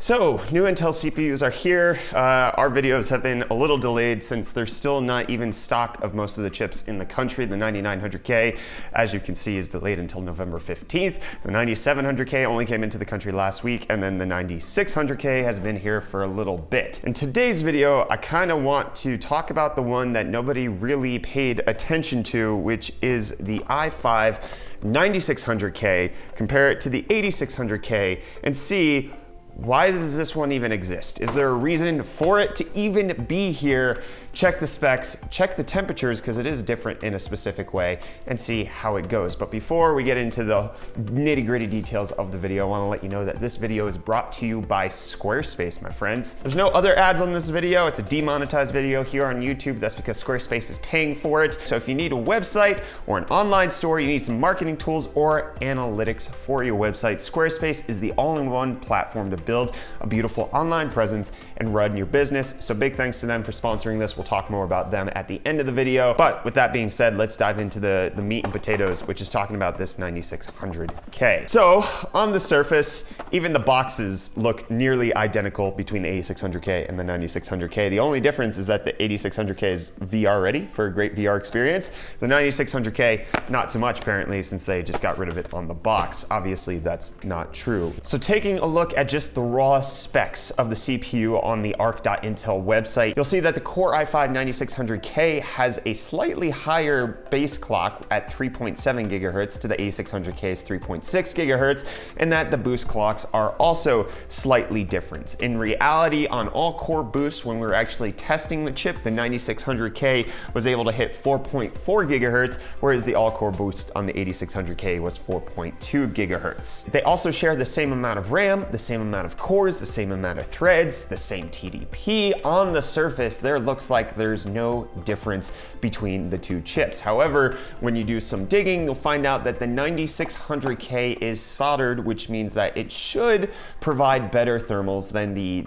So, new Intel CPUs are here. Uh, our videos have been a little delayed since there's still not even stock of most of the chips in the country. The 9900K, as you can see, is delayed until November 15th. The 9700K only came into the country last week, and then the 9600K has been here for a little bit. In today's video, I kind of want to talk about the one that nobody really paid attention to, which is the i5 9600K, compare it to the 8600K, and see why does this one even exist? Is there a reason for it to even be here? Check the specs, check the temperatures, because it is different in a specific way, and see how it goes. But before we get into the nitty gritty details of the video, I wanna let you know that this video is brought to you by Squarespace, my friends. There's no other ads on this video. It's a demonetized video here on YouTube. That's because Squarespace is paying for it. So if you need a website or an online store, you need some marketing tools or analytics for your website, Squarespace is the all-in-one platform to build a beautiful online presence and run your business. So big thanks to them for sponsoring this. We'll talk more about them at the end of the video. But with that being said, let's dive into the, the meat and potatoes, which is talking about this 9600K. So on the surface, even the boxes look nearly identical between the 8600K and the 9600K. The only difference is that the 8600K is VR ready for a great VR experience. The 9600K, not so much apparently, since they just got rid of it on the box. Obviously, that's not true. So taking a look at just the raw specs of the CPU on the ark.intel website, you'll see that the Core i5 9600K has a slightly higher base clock at 3.7 gigahertz to the 8600K's 3.6 gigahertz, and that the boost clocks are also slightly different. In reality, on all core boosts, when we were actually testing the chip, the 9600K was able to hit 4.4 gigahertz, whereas the all-core boost on the 8600K was 4.2 gigahertz. They also share the same amount of RAM, the same amount of cores, the same amount of threads, the same TDP. On the surface, there looks like there's no difference between the two chips. However, when you do some digging, you'll find out that the 9600K is soldered, which means that it should provide better thermals than the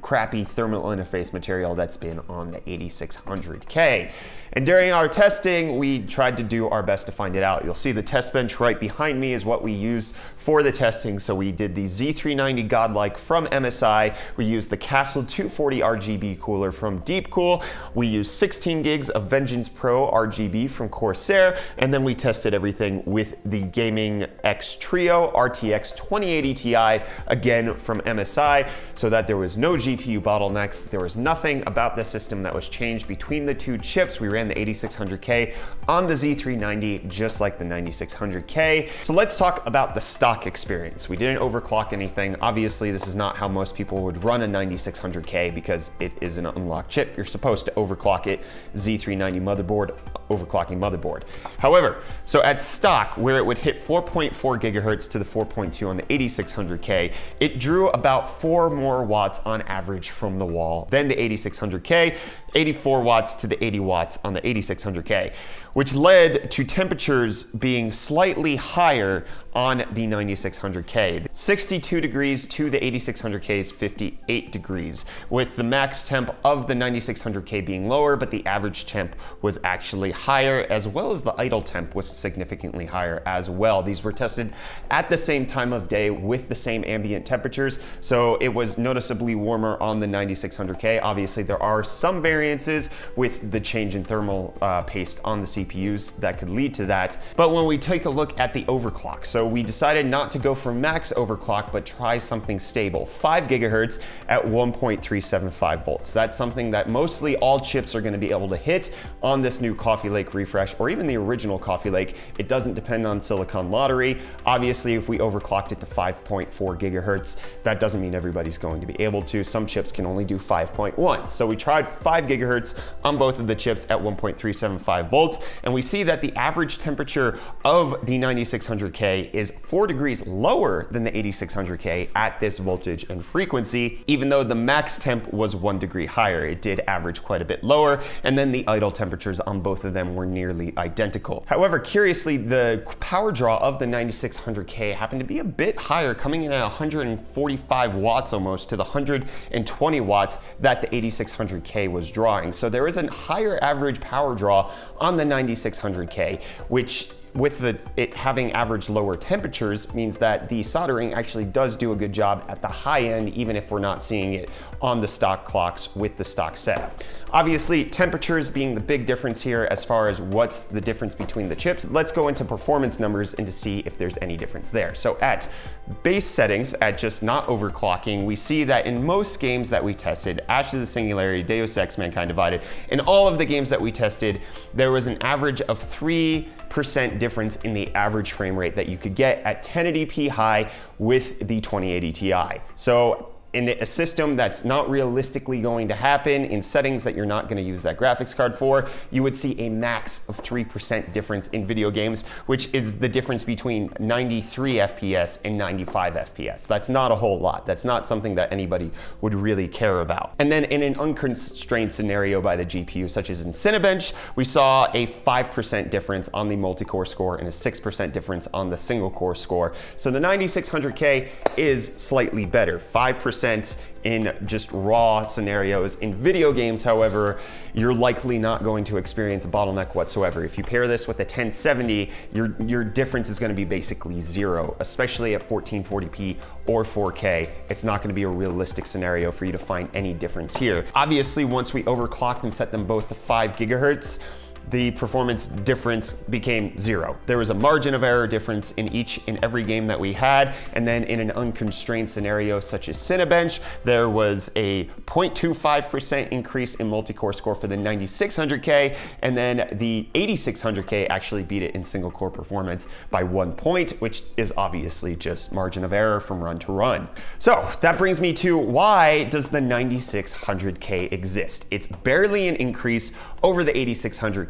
crappy thermal interface material that's been on the 8600K. And during our testing, we tried to do our best to find it out. You'll see the test bench right behind me is what we used for the testing. So we did the Z390 Godlike from MSI. We used the Castle 240 RGB cooler from Deepcool. We used 16 gigs of Vengeance Pro RGB from Corsair. And then we tested everything with the Gaming X Trio RTX 2080 Ti, again from MSI, so that there was no GPU bottlenecks. There was nothing about the system that was changed between the two chips. We ran the 8600K on the Z390, just like the 9600K. So let's talk about the stock experience. We didn't overclock anything. Obviously, this is not how most people would run a 9600K because it is an unlocked chip. You're supposed to overclock it. Z390 motherboard, overclocking motherboard. However, so at stock, where it would hit 4.4 gigahertz to the 4.2 on the 8600K, it drew about four more watts on average from the wall than the 8600K. 84 watts to the 80 watts on the 8600K, which led to temperatures being slightly higher on the 9600K. 62 degrees to the 8600K is 58 degrees, with the max temp of the 9600K being lower, but the average temp was actually higher, as well as the idle temp was significantly higher as well. These were tested at the same time of day with the same ambient temperatures, so it was noticeably warmer on the 9600K. Obviously, there are some variances with the change in thermal uh, paste on the CPUs that could lead to that, but when we take a look at the overclock, so so we decided not to go for max overclock, but try something stable, five gigahertz at 1.375 volts. That's something that mostly all chips are gonna be able to hit on this new Coffee Lake refresh, or even the original Coffee Lake. It doesn't depend on Silicon Lottery. Obviously, if we overclocked it to 5.4 gigahertz, that doesn't mean everybody's going to be able to. Some chips can only do 5.1. So we tried five gigahertz on both of the chips at 1.375 volts, and we see that the average temperature of the 9600K is four degrees lower than the 8600K at this voltage and frequency, even though the max temp was one degree higher. It did average quite a bit lower, and then the idle temperatures on both of them were nearly identical. However, curiously, the power draw of the 9600K happened to be a bit higher, coming in at 145 watts almost to the 120 watts that the 8600K was drawing. So there is a higher average power draw on the 9600K, which with the, it having average lower temperatures means that the soldering actually does do a good job at the high end, even if we're not seeing it on the stock clocks with the stock setup. Obviously, temperatures being the big difference here as far as what's the difference between the chips. Let's go into performance numbers and to see if there's any difference there. So at base settings, at just not overclocking, we see that in most games that we tested, Ashes of the Singularity, Deus Ex, Mankind Divided, in all of the games that we tested, there was an average of 3% difference in the average frame rate that you could get at 1080p high with the 2080 Ti. So in a system that's not realistically going to happen, in settings that you're not going to use that graphics card for, you would see a max of 3% difference in video games, which is the difference between 93 FPS and 95 FPS. That's not a whole lot. That's not something that anybody would really care about. And then in an unconstrained scenario by the GPU, such as in Cinebench, we saw a 5% difference on the multi-core score and a 6% difference on the single core score. So the 9600K is slightly better, 5% in just raw scenarios. In video games, however, you're likely not going to experience a bottleneck whatsoever. If you pair this with a 1070, your, your difference is gonna be basically zero, especially at 1440p or 4K. It's not gonna be a realistic scenario for you to find any difference here. Obviously, once we overclocked and set them both to five gigahertz, the performance difference became zero. There was a margin of error difference in each in every game that we had, and then in an unconstrained scenario such as Cinebench, there was a 0.25% increase in multi-core score for the 9600K, and then the 8600K actually beat it in single core performance by one point, which is obviously just margin of error from run to run. So that brings me to why does the 9600K exist? It's barely an increase over the 8600K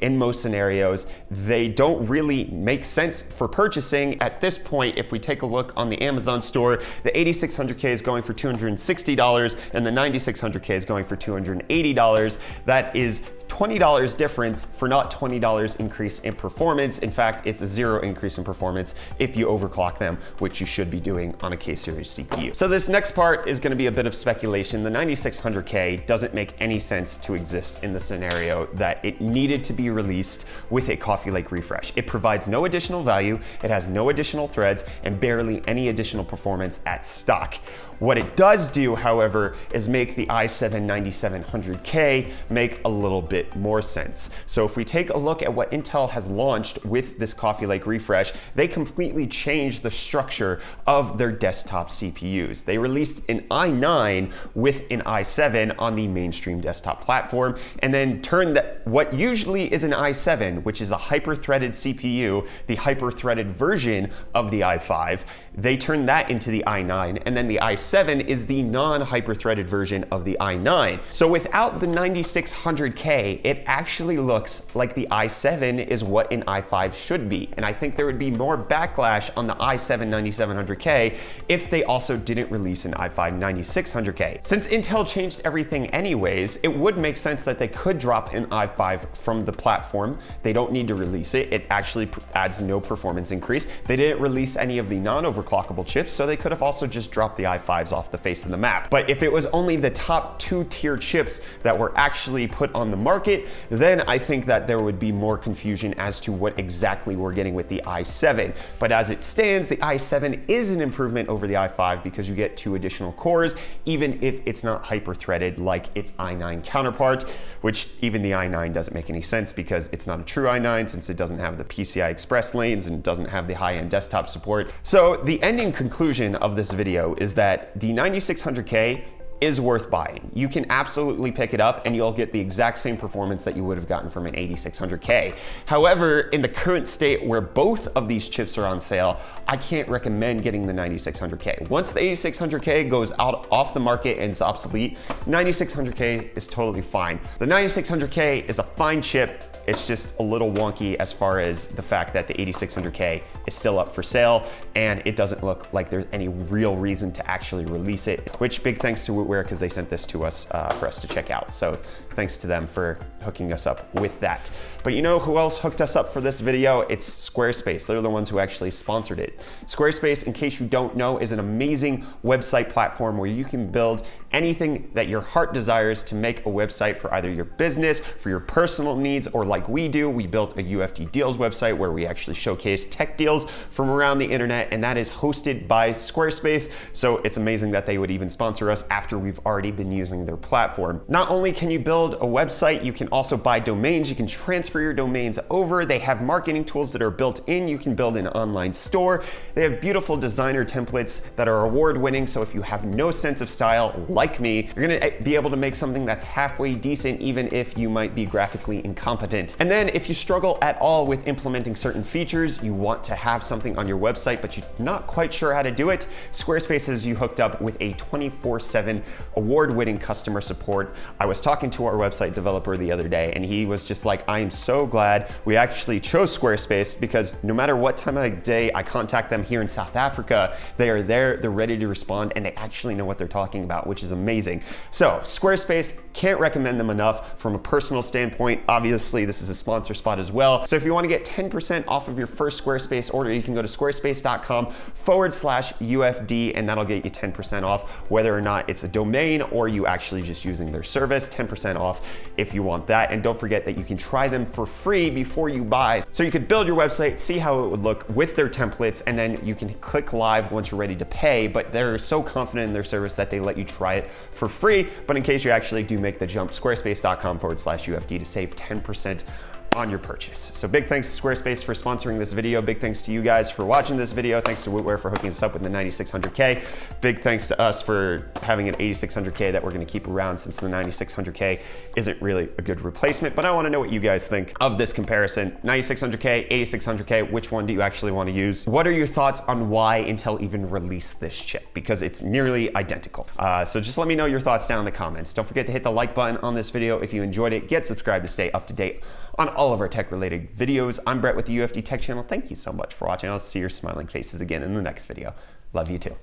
in most scenarios. They don't really make sense for purchasing. At this point, if we take a look on the Amazon store, the 8600K is going for $260 and the 9600K is going for $280. That is $20 difference for not $20 increase in performance. In fact, it's a zero increase in performance if you overclock them, which you should be doing on a K-series CPU. So this next part is gonna be a bit of speculation. The 9600K doesn't make any sense to exist in the scenario that it needed to be released with a Coffee Lake refresh. It provides no additional value, it has no additional threads, and barely any additional performance at stock. What it does do, however, is make the i7 9700K make a little bit more sense. So if we take a look at what Intel has launched with this Coffee Lake refresh, they completely changed the structure of their desktop CPUs. They released an i9 with an i7 on the mainstream desktop platform, and then turned that what usually is an i7, which is a hyper-threaded CPU, the hyper-threaded version of the i5, they turned that into the i9, and then the i7 7 is the non-hyper-threaded version of the i9. So without the 9600K, it actually looks like the i7 is what an i5 should be. And I think there would be more backlash on the i7 9700K if they also didn't release an i5 9600K. Since Intel changed everything anyways, it would make sense that they could drop an i5 from the platform. They don't need to release it. It actually adds no performance increase. They didn't release any of the non-overclockable chips, so they could have also just dropped the i5 off the face of the map. But if it was only the top two tier chips that were actually put on the market, then I think that there would be more confusion as to what exactly we're getting with the i7. But as it stands, the i7 is an improvement over the i5 because you get two additional cores, even if it's not hyper threaded like its i9 counterpart, which even the i9 doesn't make any sense because it's not a true i9 since it doesn't have the PCI Express lanes and doesn't have the high-end desktop support. So the ending conclusion of this video is that the 9600K is worth buying. You can absolutely pick it up and you'll get the exact same performance that you would have gotten from an 8600K. However, in the current state where both of these chips are on sale, I can't recommend getting the 9600K. Once the 8600K goes out off the market and is obsolete, 9600K is totally fine. The 9600K is a fine chip. It's just a little wonky as far as the fact that the 8600K is still up for sale and it doesn't look like there's any real reason to actually release it, which big thanks to Wootware because they sent this to us uh, for us to check out. So thanks to them for hooking us up with that. But you know who else hooked us up for this video? It's Squarespace. They're the ones who actually sponsored it. Squarespace, in case you don't know, is an amazing website platform where you can build anything that your heart desires to make a website for either your business, for your personal needs, or like we do. We built a UFD deals website where we actually showcase tech deals from around the internet, and that is hosted by Squarespace. So it's amazing that they would even sponsor us after we've already been using their platform. Not only can you build a website, you can also buy domains. You can transfer your domains over. They have marketing tools that are built in. You can build an online store. They have beautiful designer templates that are award winning. So if you have no sense of style like me, you're gonna eh, be able to make something that's halfway decent, even if you might be graphically incompetent. And then if you struggle at all with implementing certain features, you want to have something on your website, but you're not quite sure how to do it, Squarespace has you hooked up with a 24 7 award winning customer support. I was talking to our website developer the other day, and he was just like, I am so glad we actually chose Squarespace because no matter what time of day I contact them here in South Africa, they are there, they're ready to respond, and they actually know what they're talking about, which is amazing. So, Squarespace, can't recommend them enough from a personal standpoint. Obviously, this is a sponsor spot as well. So, if you want to get 10% off of your first Squarespace order, you can go to squarespace.com forward slash UFD, and that'll get you 10% off, whether or not it's a domain or you actually just using their service, 10% off if you want that. And don't forget that you can try them for free before you buy. So you could build your website, see how it would look with their templates, and then you can click live once you're ready to pay. But they're so confident in their service that they let you try it for free. But in case you actually do make the jump, squarespace.com forward slash UFD to save 10% on your purchase. So big thanks to Squarespace for sponsoring this video. Big thanks to you guys for watching this video. Thanks to Wootware for hooking us up with the 9600K. Big thanks to us for having an 8600K that we're gonna keep around since the 9600K isn't really a good replacement, but I wanna know what you guys think of this comparison. 9600K, 8600K, which one do you actually wanna use? What are your thoughts on why Intel even released this chip? Because it's nearly identical. Uh, so just let me know your thoughts down in the comments. Don't forget to hit the like button on this video if you enjoyed it. Get subscribed to stay up to date on all of our tech related videos. I'm Brett with the UFD Tech Channel. Thank you so much for watching. I'll see your smiling faces again in the next video. Love you too.